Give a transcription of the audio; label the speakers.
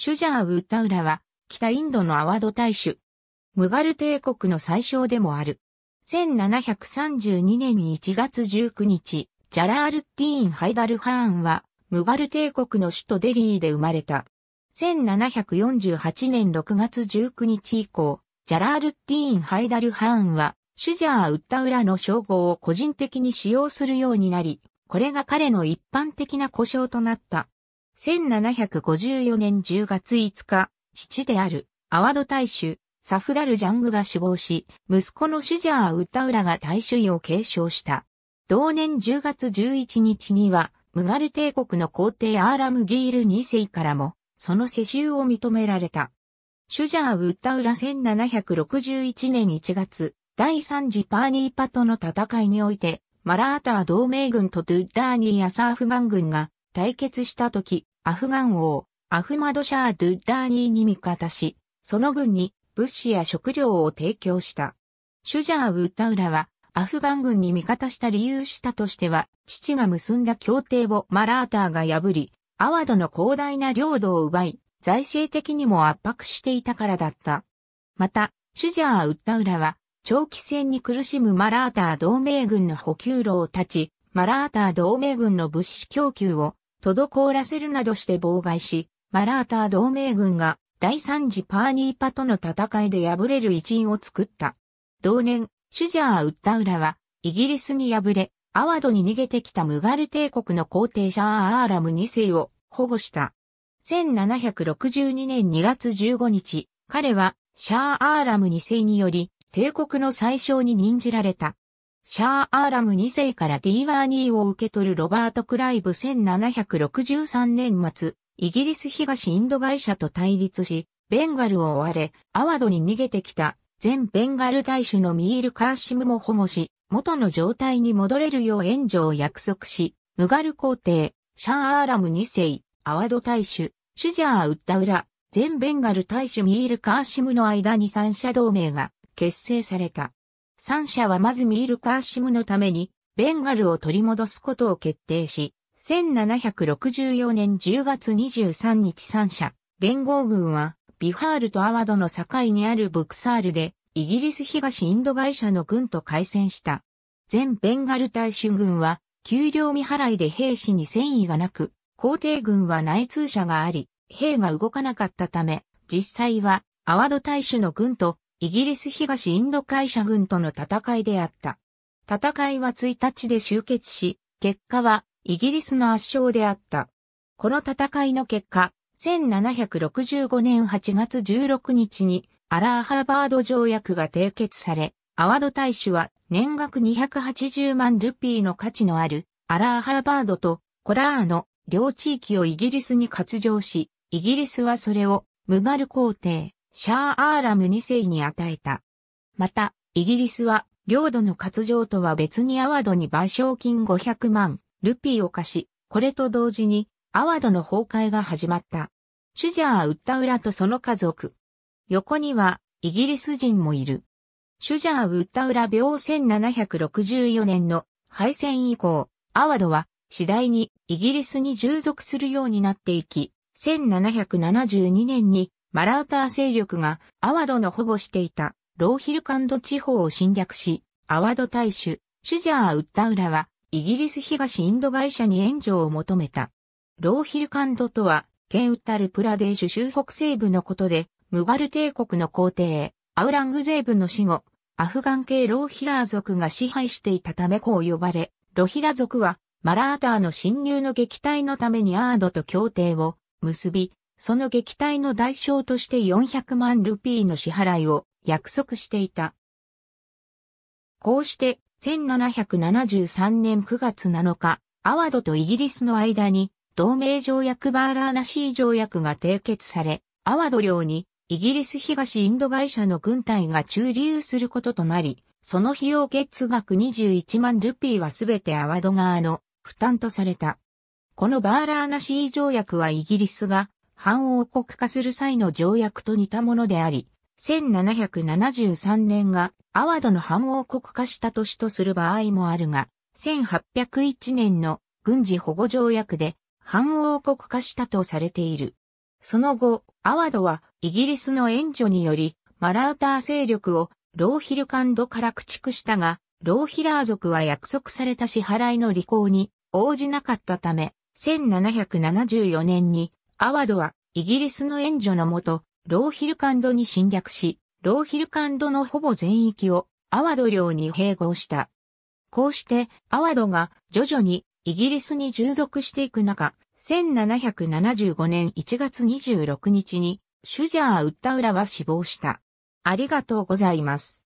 Speaker 1: シュジャー・ウッダウラは、北インドのアワド大主。ムガル帝国の最小でもある。1732年1月19日、ジャラールッティーン・ハイダルハーンは、ムガル帝国の首都デリーで生まれた。1748年6月19日以降、ジャラールッティーン・ハイダルハーンは、シュジャー・ウッダウラの称号を個人的に使用するようになり、これが彼の一般的な故障となった。1754年10月5日、父である、アワド大衆、サフダルジャングが死亡し、息子のシュジャー・ウッダウラが大衆位を継承した。同年10月11日には、ムガル帝国の皇帝アーラムギール2世からも、その世襲を認められた。シュジャー・ウッダウラ1761年1月、第3次パーニーパトの戦いにおいて、マラーター同盟軍とドゥッダーニーやサーフガン軍が対決した時、アフガン王、アフマドシャー・ドゥッダーニーに味方し、その軍に物資や食料を提供した。シュジャー・ウッダウラは、アフガン軍に味方した理由したとしては、父が結んだ協定をマラーターが破り、アワドの広大な領土を奪い、財政的にも圧迫していたからだった。また、シュジャー・ウッダウラは、長期戦に苦しむマラーター同盟軍の補給路を断ち、マラーター同盟軍の物資供給を滞らせるなどして妨害し、マラーター同盟軍が第三次パーニーパとの戦いで敗れる一員を作った。同年、シュジャー・ウッダウラは、イギリスに敗れ、アワドに逃げてきたムガル帝国の皇帝シャー・アーラム2世を保護した。1762年2月15日、彼はシャー・アーラム2世により帝国の最小に任じられた。シャー・アーラム2世からディーワーニーを受け取るロバート・クライブ1763年末、イギリス東インド会社と対立し、ベンガルを追われ、アワドに逃げてきた全ベンガル大使のミール・カーシムも保護し、元の状態に戻れるよう援助を約束し、ムガル皇帝、シャー・アーラム2世、アワド大使、シュジャー・ウッダウラ、全ベンガル大使ミール・カーシムの間に三者同盟が結成された。三者はまずミール・カーシムのために、ベンガルを取り戻すことを決定し、1764年10月23日三社、連合軍は、ビハールとアワドの境にあるブクサールで、イギリス東インド会社の軍と開戦した。全ベンガル大衆軍は、給料未払いで兵士に戦意がなく、皇帝軍は内通者があり、兵が動かなかったため、実際は、アワド大衆の軍と、イギリス東インド会社軍との戦いであった。戦いは1日で終結し、結果はイギリスの圧勝であった。この戦いの結果、1765年8月16日にアラーハーバード条約が締結され、アワド大使は年額280万ルピーの価値のあるアラーハーバードとコラーの両地域をイギリスに割譲し、イギリスはそれをムガル皇帝、シャー・アーラム2世に与えた。また、イギリスは領土の割譲とは別にアワドに賠償金500万ルピーを貸し、これと同時に、アワドの崩壊が始まった。シュジャー・ウッタウラとその家族。横には、イギリス人もいる。シュジャー・ウッタウラ病1764年の敗戦以降、アワドは次第にイギリスに従属するようになっていき、1772年にマラーター勢力がアワドの保護していたローヒルカンド地方を侵略し、アワド大主、シュジャー・ウッタウラはイギリス東インド会社に援助を求めた。ローヒルカンドとは、現ウッタルプラデーシュ州北西部のことで、ムガル帝国の皇帝、アウラングゼーブの死後、アフガン系ローヒラー族が支配していたためこう呼ばれ、ロヒラ族は、マラーターの侵入の撃退のためにアワドと協定を結び、その撃退の代償として400万ルピーの支払いを約束していた。こうして1773年9月7日、アワドとイギリスの間に同盟条約バーラーナシー条約が締結され、アワド領にイギリス東インド会社の軍隊が駐留することとなり、その費用月額21万ルピーはすべてアワド側の負担とされた。このバーラーナシー条約はイギリスが反王国化する際の条約と似たものであり、1773年がアワドの反王国化した年とする場合もあるが、1801年の軍事保護条約で反王国化したとされている。その後、アワドはイギリスの援助により、マラウター勢力をローヒルカンドから駆逐したが、ローヒラー族は約束された支払いの履行に応じなかったため、1774年にアワドはイギリスの援助のもと、ローヒルカンドに侵略し、ローヒルカンドのほぼ全域をアワド領に併合した。こうしてアワドが徐々にイギリスに従属していく中、1775年1月26日にシュジャー・ウッタウラは死亡した。ありがとうございます。